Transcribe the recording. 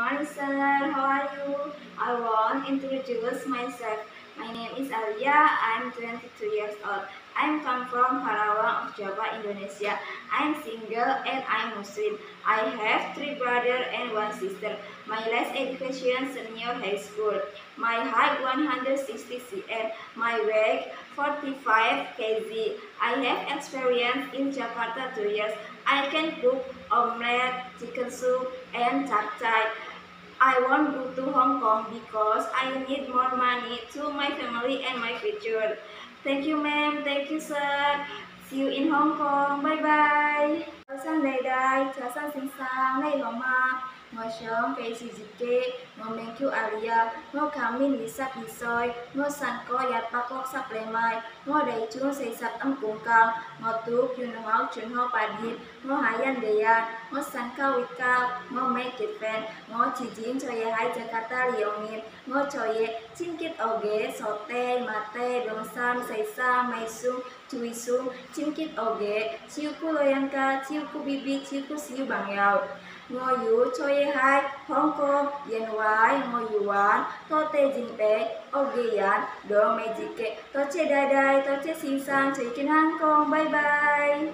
morning, sir. How are you? I want to introduce myself. My name is Alia. I'm 22 years old. I'm come from Karawang of Java, Indonesia. I'm single and I'm Muslim. I have three brothers and one sister. My last education senior high school. My height 160 cm. My weight 45 kg. I have experience in Jakarta two years. I can cook omelette, chicken soup, and chapchai. I want to go to Hong Kong because I need more money to my family and my future. Thank you, ma'am. Thank you, sir. See you in Hong Kong. Bye bye. ngô sớm, cây xì dịp kê, ngô mèng kiu aria, ngô kháng minh lý sắc lý soi, ngô sàn co yạt bạc lọc sạc lê mai, ngô đầy chung xây sạc âm cung cam, ngô tú kyun hóa chuyên hóa bà điệp, ngô hải yan đề yan, ngô sàn cao ít cao, ngô mèng kết phèn, ngô chỉ dín cho ye hai Jakarta liều nghiệp, ngô cho ye chinh kết ở ghế, sọ tê, mà tê, đông sam, xây sa, mây sung, chui sung, chinh kết ở ghế, chiêu cu loyang ca, chiêu cu bibi, chiêu cu siêu bằng nhau ngồi cho chơi hai, Hong Kong, yên hoài ngồi yếu an to tê dinh bé ô ghi an đồ mê dì kệ. To chê đai đai to chê xin sang chơi kiến Hong Kong, bye bye.